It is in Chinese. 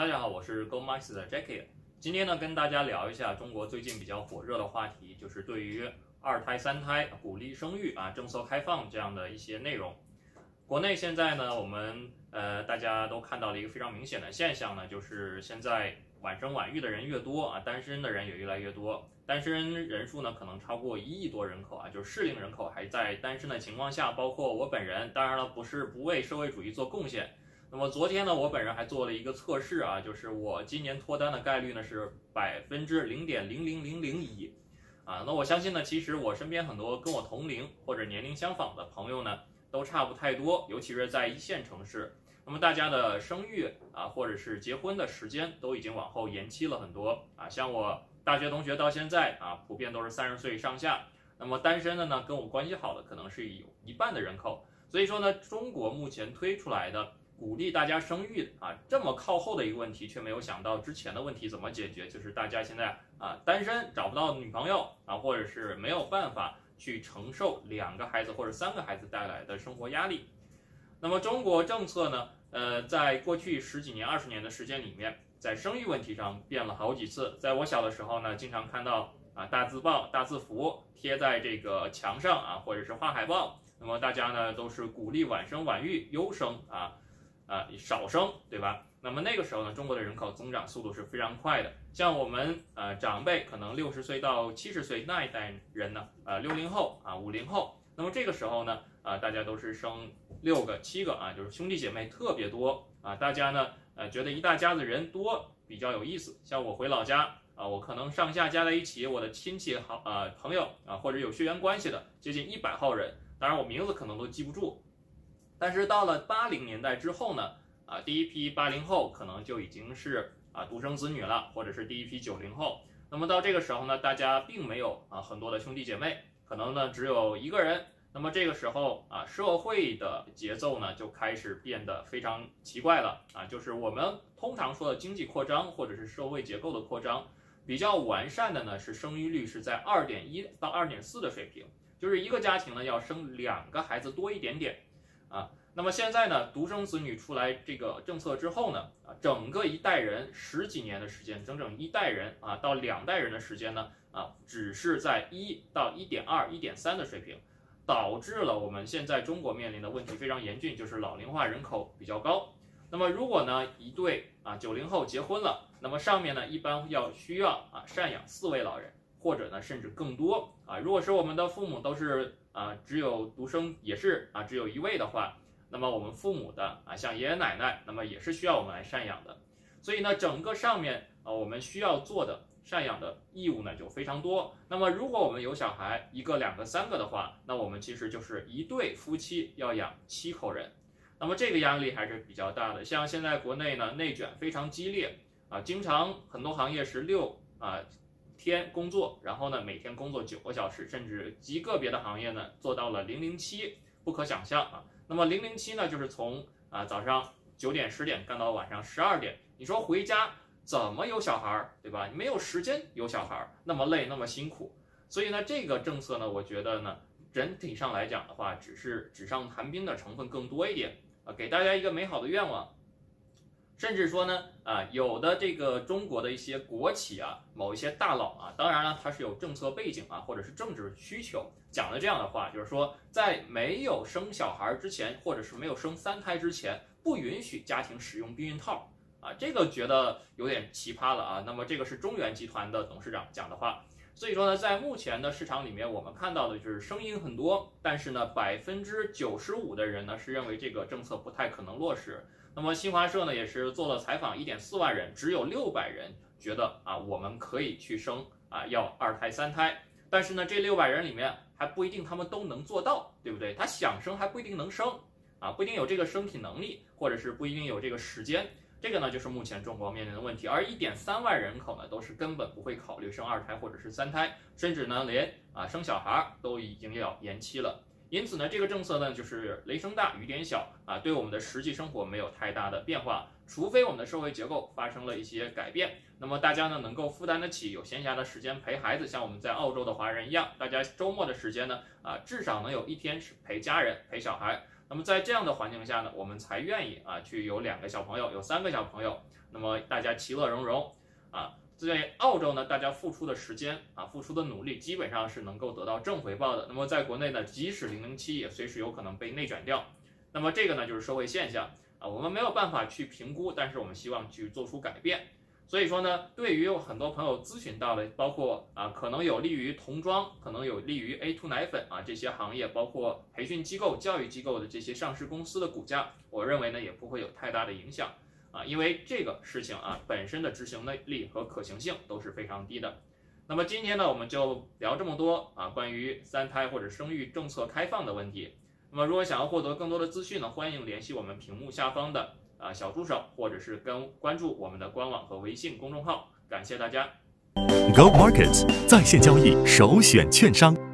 大家好，我是 Go Max 的 Jackie。今天呢，跟大家聊一下中国最近比较火热的话题，就是对于二胎、三胎鼓励生育啊，政策开放这样的一些内容。国内现在呢，我们呃大家都看到了一个非常明显的现象呢，就是现在晚生晚育的人越多啊，单身的人也越来越多。单身人数呢，可能超过一亿多人口啊，就是适龄人口还在单身的情况下，包括我本人，当然了，不是不为社会主义做贡献。那么昨天呢，我本人还做了一个测试啊，就是我今年脱单的概率呢是百分之零点零零零零一，啊，那我相信呢，其实我身边很多跟我同龄或者年龄相仿的朋友呢，都差不太多，尤其是在一线城市，那么大家的生育啊，或者是结婚的时间都已经往后延期了很多。啊，像我大学同学到现在啊，普遍都是三十岁上下，那么单身的呢，跟我关系好的可能是有一半的人口，所以说呢，中国目前推出来的。鼓励大家生育啊，这么靠后的一个问题，却没有想到之前的问题怎么解决，就是大家现在啊单身找不到女朋友啊，或者是没有办法去承受两个孩子或者三个孩子带来的生活压力。那么中国政策呢，呃，在过去十几年、二十年的时间里面，在生育问题上变了好几次。在我小的时候呢，经常看到啊大字报、大字符贴在这个墙上啊，或者是画海报，那么大家呢都是鼓励晚生晚育、优生啊。啊，少生，对吧？那么那个时候呢，中国的人口增长速度是非常快的。像我们呃长辈，可能六十岁到七十岁那一代人呢，呃六零后啊五零后，那么这个时候呢，啊大家都是生六个七个啊，就是兄弟姐妹特别多啊，大家呢呃觉得一大家子人多比较有意思。像我回老家啊，我可能上下加在一起，我的亲戚好啊朋友啊或者有血缘关系的接近一百号人，当然我名字可能都记不住。但是到了八零年代之后呢，啊，第一批八零后可能就已经是啊独生子女了，或者是第一批九零后。那么到这个时候呢，大家并没有啊很多的兄弟姐妹，可能呢只有一个人。那么这个时候啊，社会的节奏呢就开始变得非常奇怪了啊，就是我们通常说的经济扩张或者是社会结构的扩张，比较完善的呢是生育率是在二点一到二点四的水平，就是一个家庭呢要生两个孩子多一点点。啊，那么现在呢，独生子女出来这个政策之后呢，啊，整个一代人十几年的时间，整整一代人啊，到两代人的时间呢，啊，只是在一到一点二、一点三的水平，导致了我们现在中国面临的问题非常严峻，就是老龄化人口比较高。那么如果呢，一对啊九零后结婚了，那么上面呢一般要需要啊赡养四位老人，或者呢甚至更多啊。如果是我们的父母都是。啊，只有独生也是啊，只有一位的话，那么我们父母的啊，像爷爷奶奶，那么也是需要我们来赡养的。所以呢，整个上面啊，我们需要做的赡养的义务呢就非常多。那么如果我们有小孩一个、两个、三个的话，那我们其实就是一对夫妻要养七口人，那么这个压力还是比较大的。像现在国内呢内卷非常激烈啊，经常很多行业是六啊。天工作，然后呢，每天工作九个小时，甚至极个别的行业呢，做到了零零七，不可想象啊。那么零零七呢，就是从啊早上九点十点干到晚上十二点，你说回家怎么有小孩儿，对吧？你没有时间有小孩儿，那么累，那么辛苦。所以呢，这个政策呢，我觉得呢，整体上来讲的话，只是纸上谈兵的成分更多一点啊，给大家一个美好的愿望。甚至说呢，啊，有的这个中国的一些国企啊，某一些大佬啊，当然了，他是有政策背景啊，或者是政治需求，讲的这样的话，就是说，在没有生小孩之前，或者是没有生三胎之前，不允许家庭使用避孕套啊，这个觉得有点奇葩了啊。那么这个是中原集团的董事长讲的话，所以说呢，在目前的市场里面，我们看到的就是声音很多，但是呢，百分之九十五的人呢是认为这个政策不太可能落实。那么新华社呢也是做了采访，一点四万人，只有六百人觉得啊我们可以去生啊要二胎三胎，但是呢这六百人里面还不一定他们都能做到，对不对？他想生还不一定能生啊，不一定有这个身体能力，或者是不一定有这个时间，这个呢就是目前中国面临的问题。而一点三万人口呢都是根本不会考虑生二胎或者是三胎，甚至呢连啊生小孩都已经要延期了。因此呢，这个政策呢，就是雷声大雨点小啊，对我们的实际生活没有太大的变化。除非我们的社会结构发生了一些改变，那么大家呢能够负担得起有闲暇的时间陪孩子，像我们在澳洲的华人一样，大家周末的时间呢啊，至少能有一天是陪家人、陪小孩。那么在这样的环境下呢，我们才愿意啊去有两个小朋友，有三个小朋友，那么大家其乐融融啊。在澳洲呢，大家付出的时间啊，付出的努力基本上是能够得到正回报的。那么在国内呢，即使零零七也随时有可能被内卷掉。那么这个呢就是社会现象啊，我们没有办法去评估，但是我们希望去做出改变。所以说呢，对于有很多朋友咨询到的，包括啊，可能有利于童装，可能有利于 A to 奶粉啊这些行业，包括培训机构、教育机构的这些上市公司的股价，我认为呢也不会有太大的影响啊，因为这个事情啊本身的执行的力和可行性都是非常低的。那么今天呢，我们就聊这么多啊，关于三胎或者生育政策开放的问题。那么如果想要获得更多的资讯呢，欢迎联系我们屏幕下方的。啊，小助手，或者是跟关注我们的官网和微信公众号，感谢大家。Go Markets 在线交易首选券商。